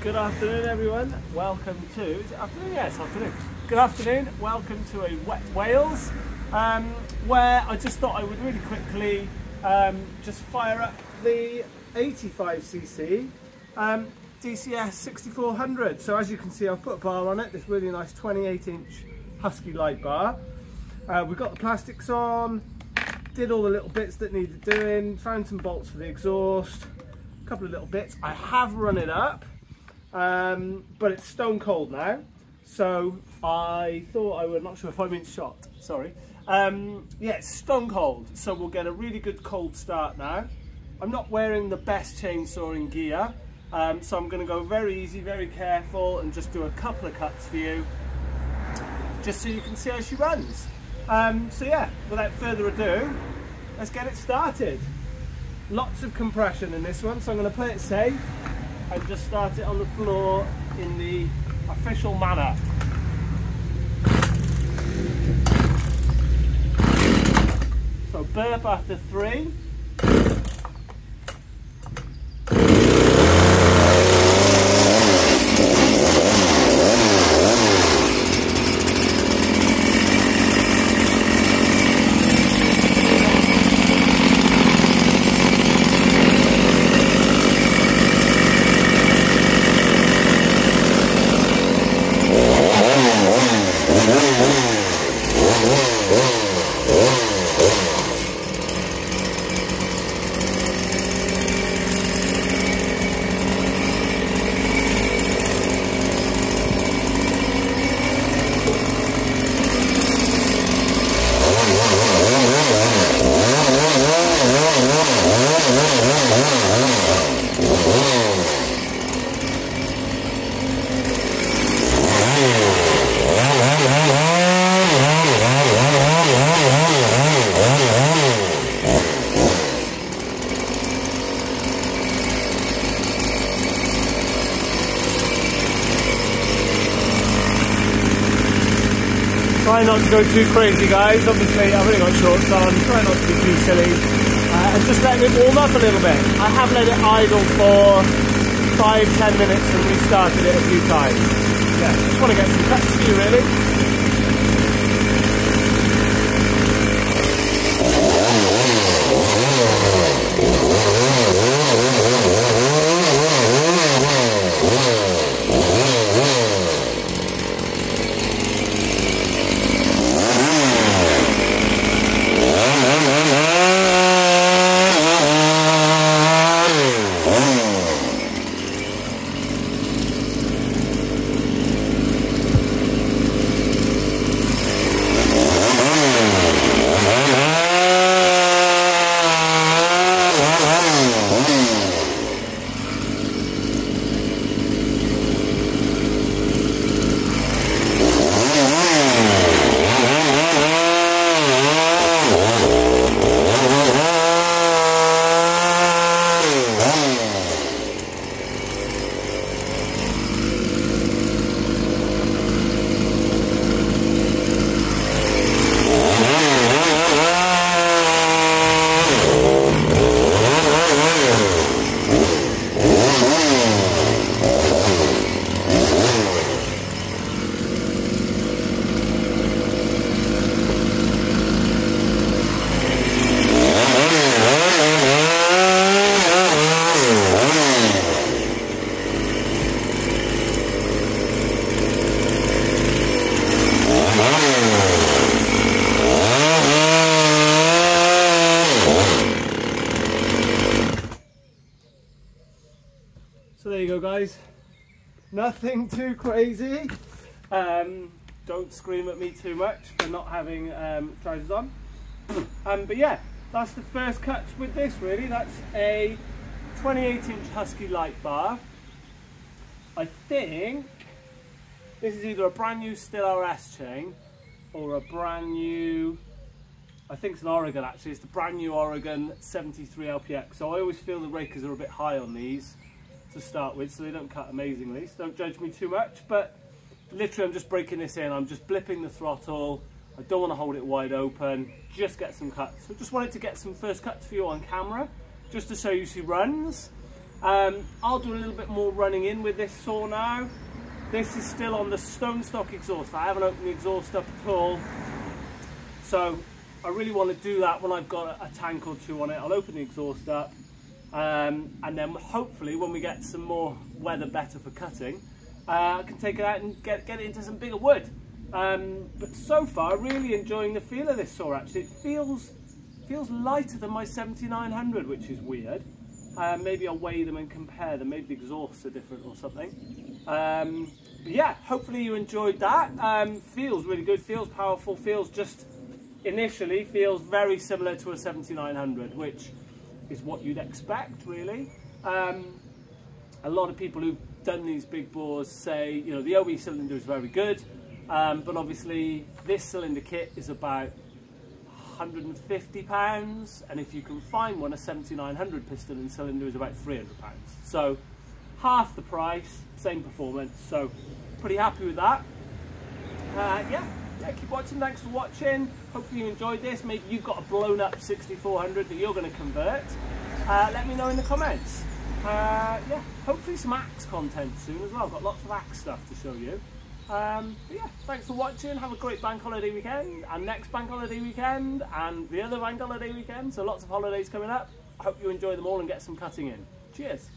Good afternoon, everyone. Welcome to. Is it afternoon? Yes, afternoon. Good afternoon. Welcome to a Wet Wales, um, where I just thought I would really quickly um, just fire up the 85cc um, DCS 6400. So as you can see, I've put a bar on it. This really nice 28-inch Husky light bar. Uh, we've got the plastics on. Did all the little bits that needed doing. Found some bolts for the exhaust. A couple of little bits. I have run it up um, but it's stone cold now. So I thought I would, not sure if I'm in shot, sorry. Um, yeah, it's stone cold, so we'll get a really good cold start now. I'm not wearing the best chainsawing gear, um, so I'm gonna go very easy, very careful, and just do a couple of cuts for you, just so you can see how she runs. Um, so yeah, without further ado, let's get it started. Lots of compression in this one, so I'm gonna play it safe and just start it on the floor in the official manner. So burp after three. Oh. Try not to go too crazy guys, obviously I've only got shorts on, try not to be too silly. Uh, and just letting it warm up a little bit. I have let it idle for five, ten minutes and restarted it a few times. Yeah, just want to get some cuts for you really. Guys. Nothing too crazy. Um, don't scream at me too much for not having um, trousers on. Um, but yeah, that's the first cut with this really. That's a 28 inch Husky light bar. I think this is either a brand new Stihl RS chain or a brand new, I think it's an Oregon actually, it's the brand new Oregon 73 LPX. So I always feel the rakers are a bit high on these to start with, so they don't cut amazingly. So don't judge me too much, but literally I'm just breaking this in. I'm just blipping the throttle. I don't want to hold it wide open, just get some cuts. So just wanted to get some first cuts for you on camera, just to show you she runs. Um, I'll do a little bit more running in with this saw now. This is still on the stone stock exhaust. I haven't opened the exhaust up at all. So I really want to do that when I've got a tank or two on it. I'll open the exhaust up um, and then hopefully when we get some more weather better for cutting, uh, I can take it out and get, get it into some bigger wood. Um, but so far, really enjoying the feel of this saw actually. It feels, feels lighter than my 7900, which is weird. Uh, maybe I'll weigh them and compare them. Maybe the exhausts are different or something. Um, yeah, hopefully you enjoyed that. Um, feels really good, feels powerful, feels just initially feels very similar to a 7900, which is what you'd expect really. Um, a lot of people who've done these big bores say, you know, the OE cylinder is very good, um, but obviously this cylinder kit is about 150 pounds, and if you can find one, a 7900 piston and cylinder is about 300 pounds. So half the price, same performance. So pretty happy with that. Uh, yeah, yeah, keep watching. Thanks for watching. Hopefully you enjoyed this. Maybe you've got a blown up 6400 that you're going to convert. Uh, let me know in the comments. Uh, yeah, hopefully some axe content soon as well. Got lots of axe stuff to show you. Um, yeah, thanks for watching. Have a great bank holiday weekend and next bank holiday weekend and the other bank holiday weekend. So lots of holidays coming up. I hope you enjoy them all and get some cutting in. Cheers.